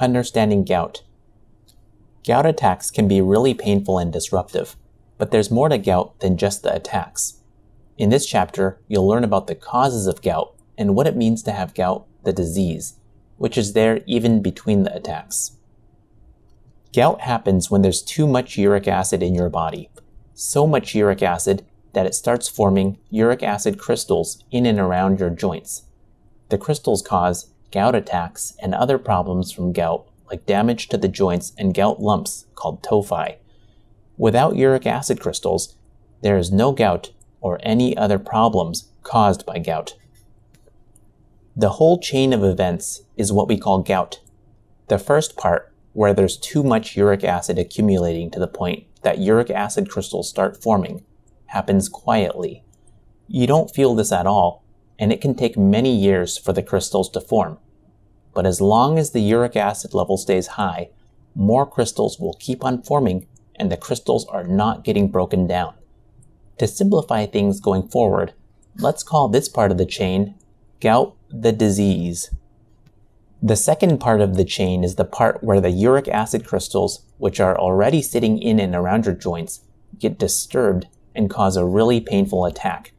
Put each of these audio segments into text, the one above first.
understanding gout. Gout attacks can be really painful and disruptive, but there's more to gout than just the attacks. In this chapter, you'll learn about the causes of gout and what it means to have gout, the disease, which is there even between the attacks. Gout happens when there's too much uric acid in your body. So much uric acid that it starts forming uric acid crystals in and around your joints. The crystals cause gout attacks and other problems from gout, like damage to the joints and gout lumps called tophi. Without uric acid crystals, there is no gout or any other problems caused by gout. The whole chain of events is what we call gout. The first part, where there's too much uric acid accumulating to the point that uric acid crystals start forming, happens quietly. You don't feel this at all, and it can take many years for the crystals to form. But as long as the uric acid level stays high, more crystals will keep on forming and the crystals are not getting broken down. To simplify things going forward, let's call this part of the chain gout the disease. The second part of the chain is the part where the uric acid crystals, which are already sitting in and around your joints, get disturbed and cause a really painful attack.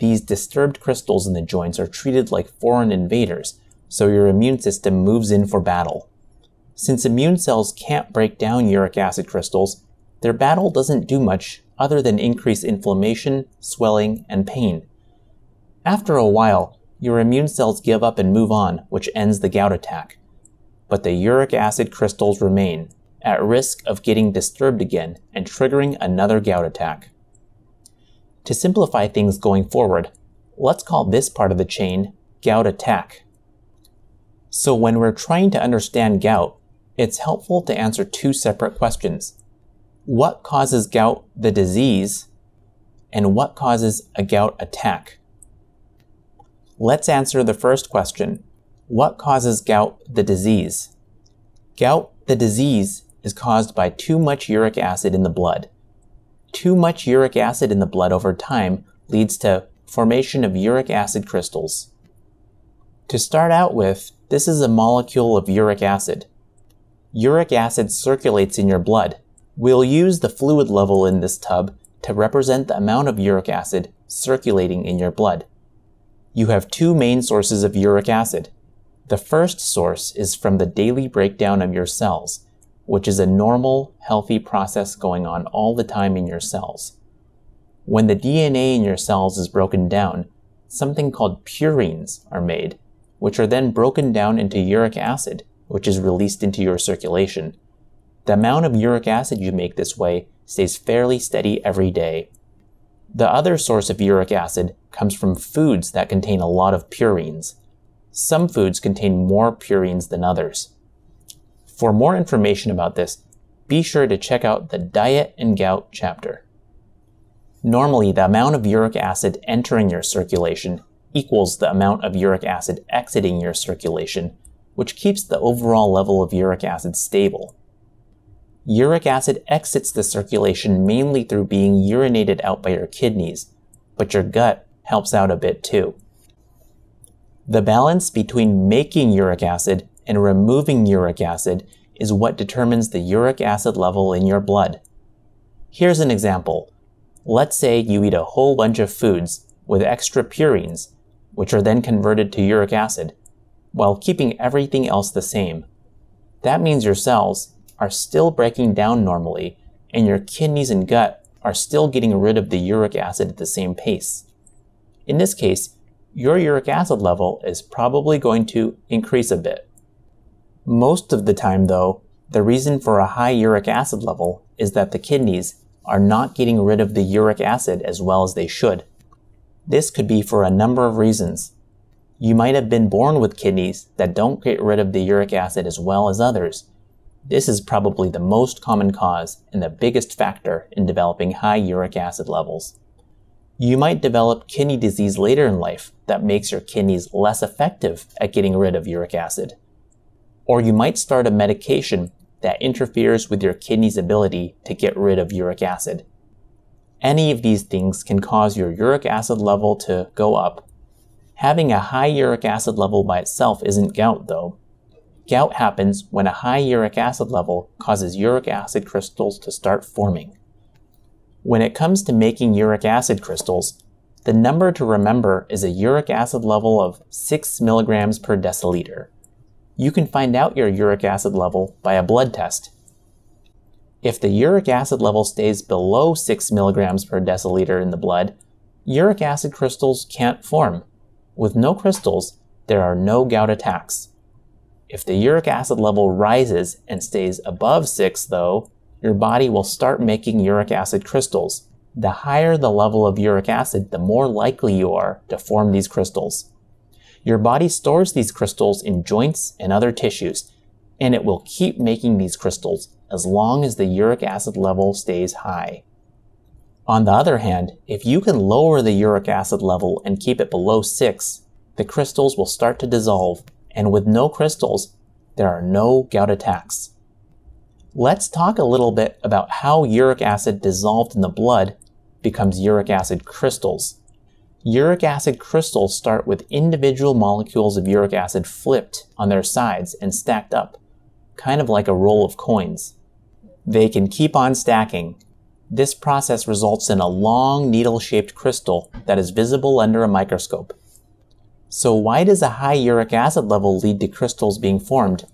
These disturbed crystals in the joints are treated like foreign invaders, so your immune system moves in for battle. Since immune cells can't break down uric acid crystals, their battle doesn't do much other than increase inflammation, swelling, and pain. After a while, your immune cells give up and move on, which ends the gout attack. But the uric acid crystals remain, at risk of getting disturbed again and triggering another gout attack. To simplify things going forward, let's call this part of the chain gout attack. So when we're trying to understand gout, it's helpful to answer two separate questions what causes gout, the disease, and what causes a gout attack? Let's answer the first question. What causes gout, the disease? Gout, the disease, is caused by too much uric acid in the blood. Too much uric acid in the blood over time leads to formation of uric acid crystals. To start out with, this is a molecule of uric acid. Uric acid circulates in your blood, We'll use the fluid level in this tub to represent the amount of uric acid circulating in your blood. You have two main sources of uric acid. The first source is from the daily breakdown of your cells, which is a normal, healthy process going on all the time in your cells. When the DNA in your cells is broken down, something called purines are made, which are then broken down into uric acid, which is released into your circulation. The amount of uric acid you make this way stays fairly steady every day. The other source of uric acid comes from foods that contain a lot of purines. Some foods contain more purines than others. For more information about this, be sure to check out the Diet and Gout chapter. Normally, the amount of uric acid entering your circulation equals the amount of uric acid exiting your circulation, which keeps the overall level of uric acid stable uric acid exits the circulation mainly through being urinated out by your kidneys, but your gut helps out a bit too. The balance between making uric acid and removing uric acid is what determines the uric acid level in your blood. Here's an example. Let's say you eat a whole bunch of foods with extra purines, which are then converted to uric acid, while keeping everything else the same. That means your cells, are still breaking down normally, and your kidneys and gut are still getting rid of the uric acid at the same pace. In this case, your uric acid level is probably going to increase a bit. Most of the time, though, the reason for a high uric acid level is that the kidneys are not getting rid of the uric acid as well as they should. This could be for a number of reasons. You might have been born with kidneys that don't get rid of the uric acid as well as others, this is probably the most common cause and the biggest factor in developing high uric acid levels. You might develop kidney disease later in life that makes your kidneys less effective at getting rid of uric acid. Or you might start a medication that interferes with your kidney's ability to get rid of uric acid. Any of these things can cause your uric acid level to go up. Having a high uric acid level by itself isn't gout, though. Gout happens when a high uric acid level causes uric acid crystals to start forming. When it comes to making uric acid crystals, the number to remember is a uric acid level of 6 milligrams per deciliter. You can find out your uric acid level by a blood test. If the uric acid level stays below 6 milligrams per deciliter in the blood, uric acid crystals can't form. With no crystals, there are no gout attacks. If the uric acid level rises and stays above 6, though, your body will start making uric acid crystals. The higher the level of uric acid, the more likely you are to form these crystals. Your body stores these crystals in joints and other tissues, and it will keep making these crystals as long as the uric acid level stays high. On the other hand, if you can lower the uric acid level and keep it below 6, the crystals will start to dissolve, and with no crystals, there are no gout attacks. Let's talk a little bit about how uric acid dissolved in the blood becomes uric acid crystals. Uric acid crystals start with individual molecules of uric acid flipped on their sides and stacked up, kind of like a roll of coins. They can keep on stacking. This process results in a long needle-shaped crystal that is visible under a microscope. So why does a high uric acid level lead to crystals being formed?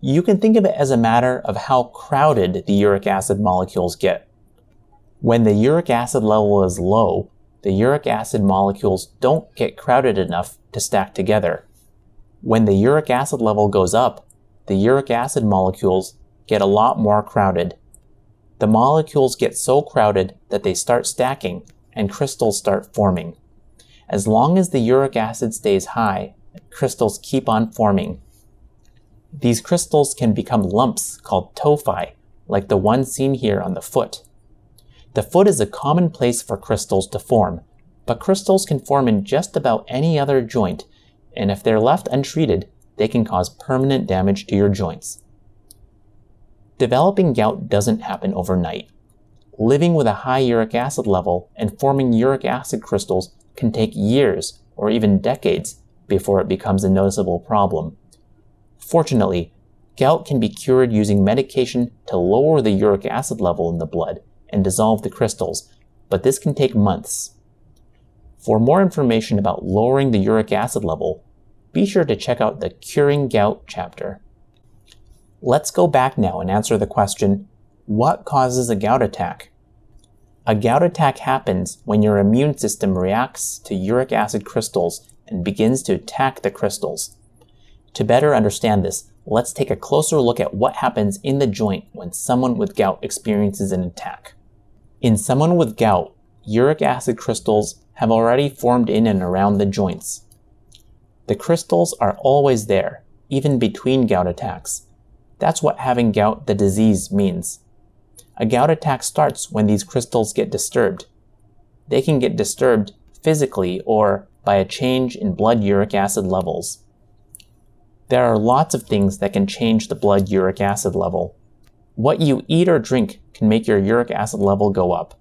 You can think of it as a matter of how crowded the uric acid molecules get. When the uric acid level is low, the uric acid molecules don't get crowded enough to stack together. When the uric acid level goes up, the uric acid molecules get a lot more crowded. The molecules get so crowded that they start stacking and crystals start forming. As long as the uric acid stays high, crystals keep on forming these crystals can become lumps called tophi, like the one seen here on the foot. The foot is a common place for crystals to form, but crystals can form in just about any other joint, and if they're left untreated, they can cause permanent damage to your joints. Developing gout doesn't happen overnight. Living with a high uric acid level and forming uric acid crystals can take years or even decades before it becomes a noticeable problem. Fortunately, gout can be cured using medication to lower the uric acid level in the blood and dissolve the crystals, but this can take months. For more information about lowering the uric acid level, be sure to check out the Curing Gout chapter. Let's go back now and answer the question, what causes a gout attack? A gout attack happens when your immune system reacts to uric acid crystals and begins to attack the crystals. To better understand this, let's take a closer look at what happens in the joint when someone with gout experiences an attack. In someone with gout, uric acid crystals have already formed in and around the joints. The crystals are always there, even between gout attacks. That's what having gout the disease means. A gout attack starts when these crystals get disturbed. They can get disturbed physically or by a change in blood uric acid levels. There are lots of things that can change the blood uric acid level. What you eat or drink can make your uric acid level go up.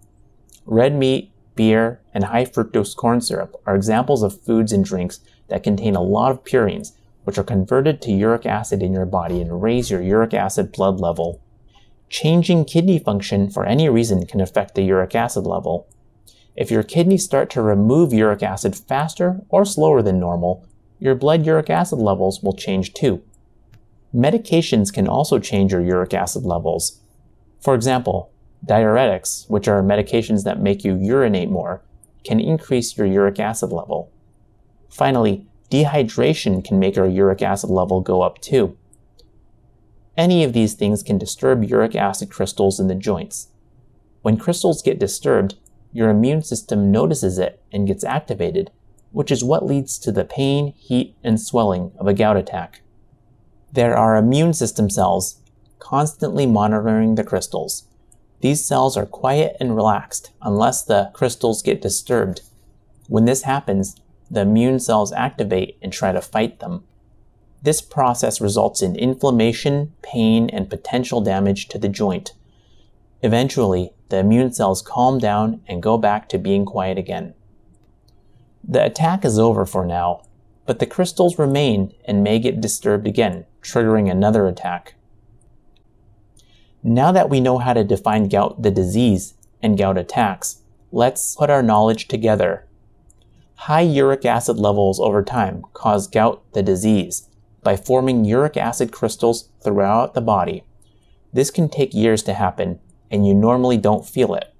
Red meat, beer, and high fructose corn syrup are examples of foods and drinks that contain a lot of purines, which are converted to uric acid in your body and raise your uric acid blood level. Changing kidney function for any reason can affect the uric acid level. If your kidneys start to remove uric acid faster or slower than normal, your blood uric acid levels will change too. Medications can also change your uric acid levels. For example, diuretics, which are medications that make you urinate more, can increase your uric acid level. Finally, dehydration can make your uric acid level go up too. Any of these things can disturb uric acid crystals in the joints. When crystals get disturbed, your immune system notices it and gets activated, which is what leads to the pain, heat, and swelling of a gout attack. There are immune system cells constantly monitoring the crystals. These cells are quiet and relaxed unless the crystals get disturbed. When this happens, the immune cells activate and try to fight them. This process results in inflammation, pain, and potential damage to the joint. Eventually, the immune cells calm down and go back to being quiet again. The attack is over for now, but the crystals remain and may get disturbed again, triggering another attack. Now that we know how to define gout the disease and gout attacks, let's put our knowledge together. High uric acid levels over time cause gout the disease by forming uric acid crystals throughout the body. This can take years to happen, and you normally don't feel it.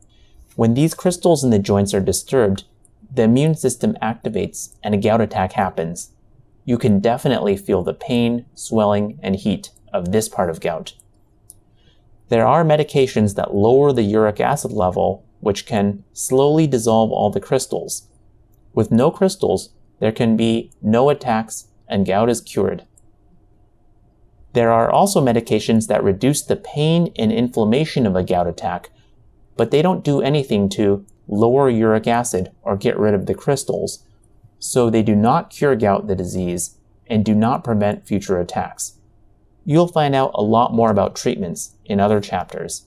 When these crystals in the joints are disturbed, the immune system activates and a gout attack happens. You can definitely feel the pain, swelling, and heat of this part of gout. There are medications that lower the uric acid level, which can slowly dissolve all the crystals. With no crystals, there can be no attacks and gout is cured. There are also medications that reduce the pain and inflammation of a gout attack, but they don't do anything to lower uric acid or get rid of the crystals, so they do not cure gout the disease and do not prevent future attacks. You'll find out a lot more about treatments in other chapters.